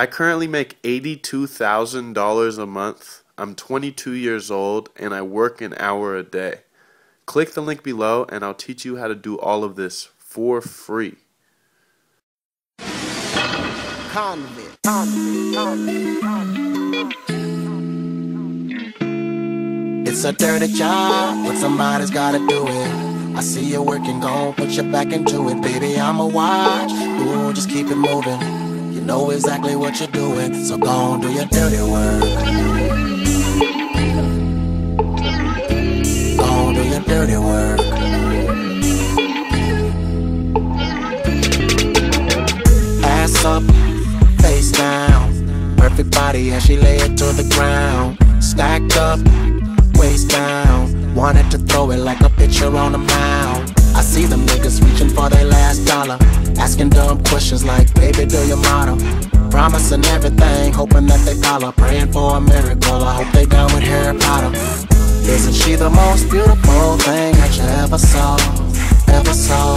I currently make $82,000 a month. I'm 22 years old and I work an hour a day. Click the link below and I'll teach you how to do all of this for free. It's a dirty job, but somebody's gotta do it. I see you working, gon' put your back into it, baby. I'ma watch. Ooh, just keep it moving. Know exactly what you're doing, so gon' do your dirty work. Gon' do your dirty work. Ass up, face down. Perfect body as she lay it to the ground. Stacked up, waist down. Wanted to throw it like a pitcher on a mound. I see them niggas reaching for their last dollar. Asking dumb questions like, baby, do your model? Promising everything, hoping that they follow. Praying for a miracle, I hope they down with Harry Potter. Isn't she the most beautiful thing that you ever saw? Ever saw?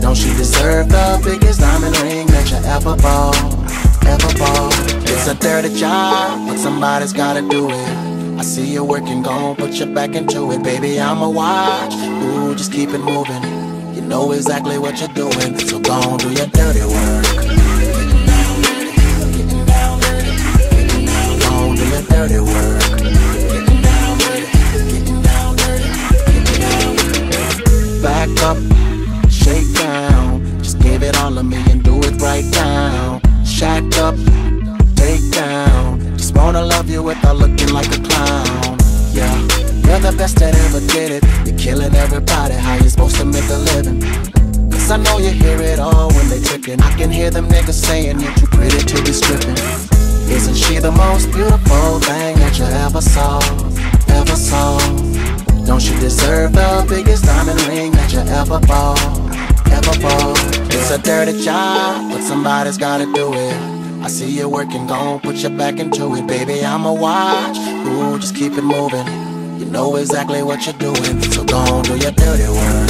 Don't she deserve the biggest diamond ring that you ever bought? Ever bought? It's a dirty job, but somebody's gotta do it. I see you working, gon' put your back into it, baby. I'ma watch. Just keep it moving. You know exactly what you're doing, so gon' do your dirty work. Down. Gon' do your dirty work. Back up, shake down. Just give it all of me and do it right now. Shack up, take down. Just wanna love you without looking like a clown. Yeah, you're the best that ever did it. Trickin'. I can hear them niggas saying you're too pretty to be stripping. Isn't she the most beautiful thing that you ever saw? Ever saw? Don't she deserve the biggest diamond ring that you ever bought? Ever bought? It's a dirty job, but somebody's gotta do it. I see you working, gon' put your back into it, baby. I'ma watch. Ooh, just keep it moving. You know exactly what you're doing, so gon' do your dirty work.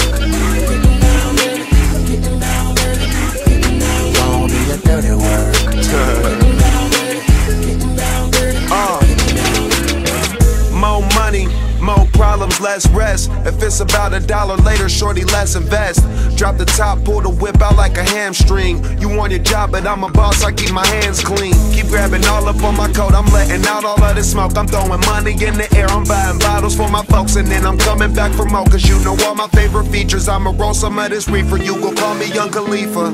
About a dollar later, shorty, less invest. Drop the top, pull the whip out like a hamstring. You want your job, but I'm a boss, I keep my hands clean. Keep grabbing all up on my coat, I'm letting out all of the smoke. I'm throwing money in the air, I'm buying bottles for my folks, and then I'm coming back for more. Cause you know all my favorite features. I'ma roll some of this reefer, you gon' call me Young Khalifa.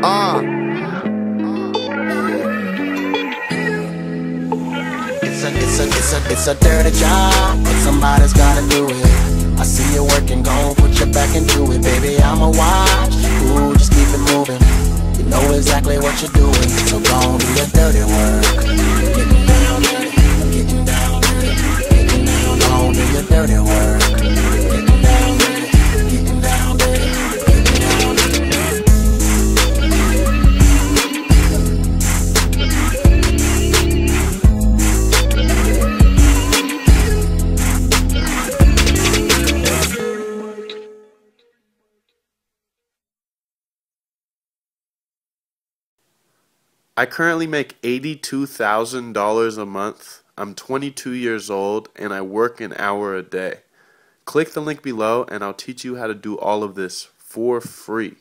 uh. It's a, it's a, dirty job, but somebody's gotta do it. I see you working, gon' put your back into it, baby. I'ma watch. Ooh, I currently make $82,000 a month. I'm 22 years old and I work an hour a day. Click the link below and I'll teach you how to do all of this for free.